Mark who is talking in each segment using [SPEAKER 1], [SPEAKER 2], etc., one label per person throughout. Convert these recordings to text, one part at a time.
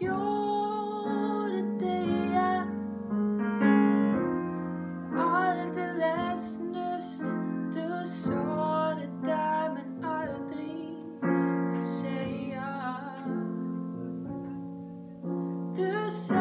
[SPEAKER 1] your sun.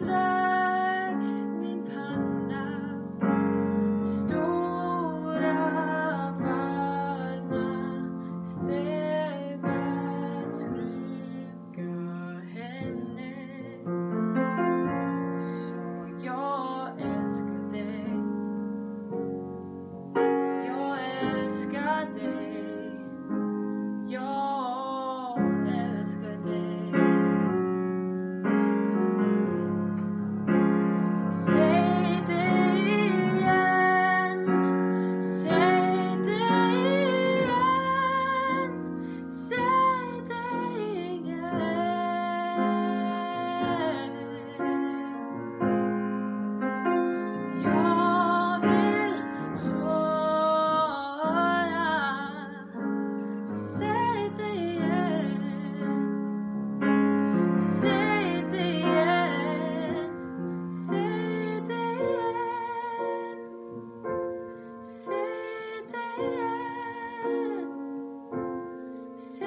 [SPEAKER 1] mostrar. Say